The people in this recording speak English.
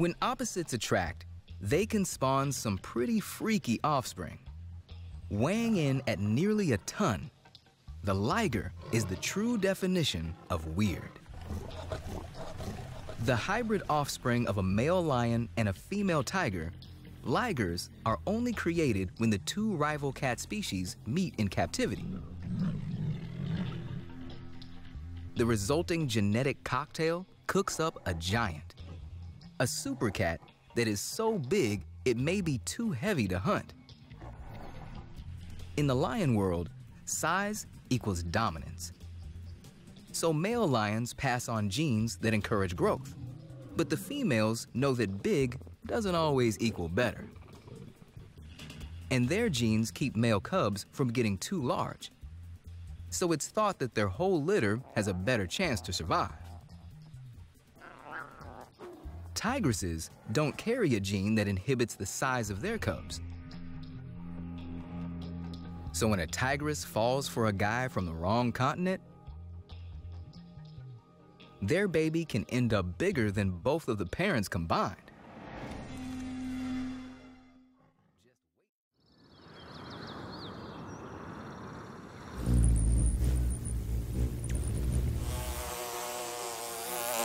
When opposites attract, they can spawn some pretty freaky offspring. Weighing in at nearly a ton, the liger is the true definition of weird. The hybrid offspring of a male lion and a female tiger, ligers are only created when the two rival cat species meet in captivity. The resulting genetic cocktail cooks up a giant, a super cat that is so big it may be too heavy to hunt. In the lion world, size equals dominance. So male lions pass on genes that encourage growth. But the females know that big doesn't always equal better. And their genes keep male cubs from getting too large. So it's thought that their whole litter has a better chance to survive. Tigresses don't carry a gene that inhibits the size of their cubs. So when a tigress falls for a guy from the wrong continent, their baby can end up bigger than both of the parents combined.